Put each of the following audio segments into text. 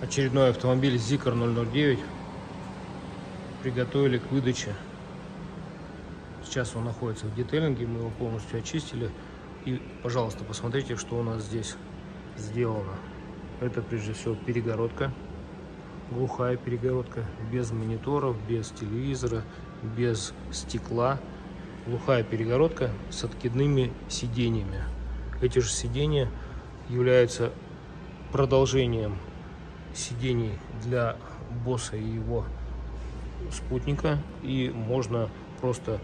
Очередной автомобиль Zikr 009 приготовили к выдаче. Сейчас он находится в детейлинге, мы его полностью очистили. И, пожалуйста, посмотрите, что у нас здесь сделано. Это, прежде всего, перегородка, глухая перегородка, без мониторов, без телевизора, без стекла. Глухая перегородка с откидными сиденьями. Эти же сиденья являются продолжением сидений для босса и его спутника. И можно просто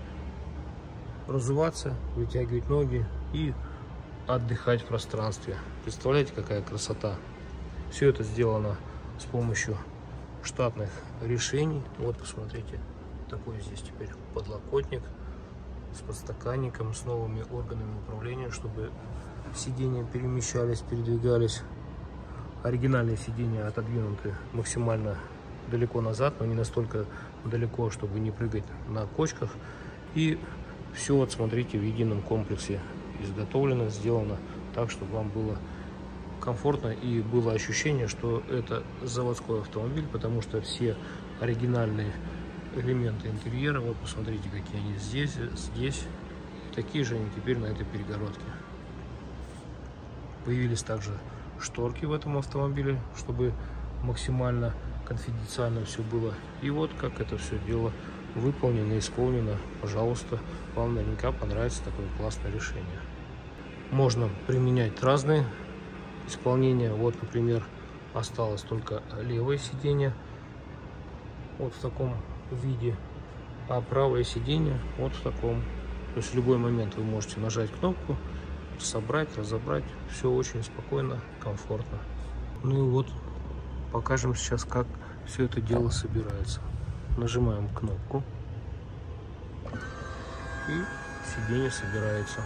разуваться, вытягивать ноги и отдыхать в пространстве. Представляете, какая красота? Все это сделано с помощью штатных решений. Вот, посмотрите, такой здесь теперь подлокотник с подстаканником, с новыми органами управления, чтобы сиденья перемещались, передвигались. Оригинальные сиденья отодвинуты максимально далеко назад, но не настолько далеко, чтобы не прыгать на кочках. И все, вот смотрите, в едином комплексе изготовлено, сделано так, чтобы вам было комфортно и было ощущение, что это заводской автомобиль, потому что все оригинальные элементы интерьера, вот посмотрите, какие они здесь, здесь, такие же они теперь на этой перегородке. Появились также шторки в этом автомобиле, чтобы максимально конфиденциально все было. И вот как это все дело выполнено, исполнено. Пожалуйста, вам наверняка понравится такое классное решение. Можно применять разные исполнения. Вот, например, осталось только левое сиденье. Вот в таком виде. А правое сиденье вот в таком. То есть в любой момент вы можете нажать кнопку, собрать, разобрать. Все очень спокойно, комфортно. Ну и вот покажем сейчас, как все это дело собирается. Нажимаем кнопку и сиденье собирается.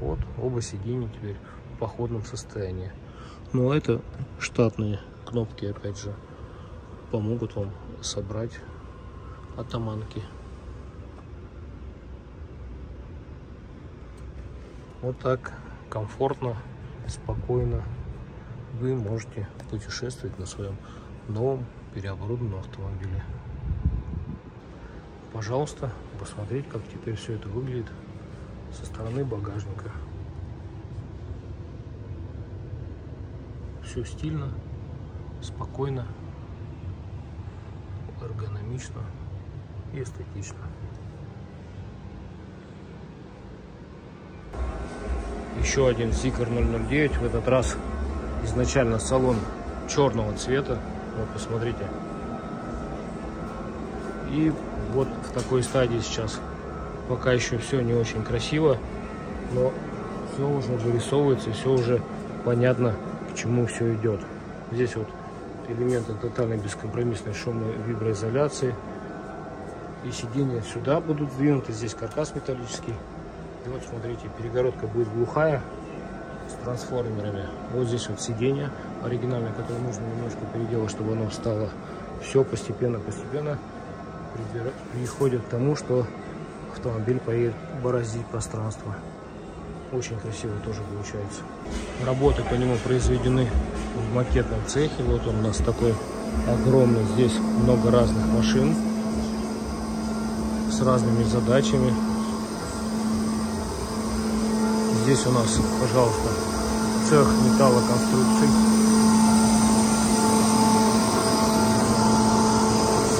Вот оба сиденья теперь в походном состоянии. Но это штатные кнопки, опять же, помогут вам собрать атаманки. Вот так комфортно, спокойно вы можете путешествовать на своем новом переоборудованном автомобиле. Пожалуйста, посмотреть, как теперь все это выглядит со стороны багажника. Все стильно, спокойно, эргономично и эстетично. Еще один Zikr 009, в этот раз изначально салон черного цвета. Вот посмотрите. И вот в такой стадии сейчас. Пока еще все не очень красиво, но все уже вырисовывается, все уже понятно, к чему все идет. Здесь вот элементы тотальной бескомпромиссной шумной виброизоляции. И сиденья сюда будут сдвинуты, здесь каркас металлический. И вот смотрите, перегородка будет глухая, с трансформерами. Вот здесь вот сиденье оригинальное, которое нужно немножко переделать, чтобы оно встало. Все постепенно-постепенно приходит к тому, что автомобиль поедет бороздить пространство. Очень красиво тоже получается. Работы по нему произведены в макетном цехе. Вот он у нас такой огромный. Здесь много разных машин с разными задачами. Здесь у нас, пожалуйста, цех металлоконструкций.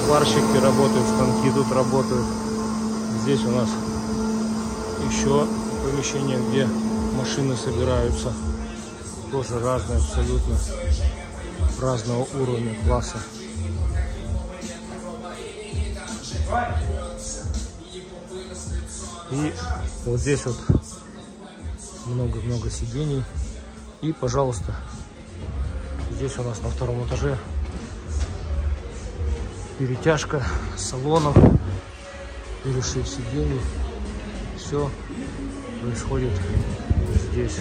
Сварщики работают, станки тут работают. Здесь у нас еще помещение, где машины собираются. Тоже разные абсолютно, разного уровня, класса. И вот здесь вот много-много сидений. И, пожалуйста, здесь у нас на втором этаже перетяжка салонов, перешив сидений. Все происходит здесь.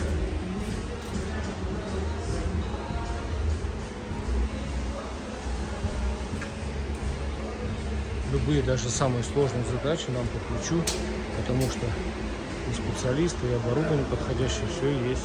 Любые, даже самые сложные задачи нам по плечу, потому что специалисты, и оборудование подходящее, все есть.